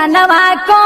I love my ganavako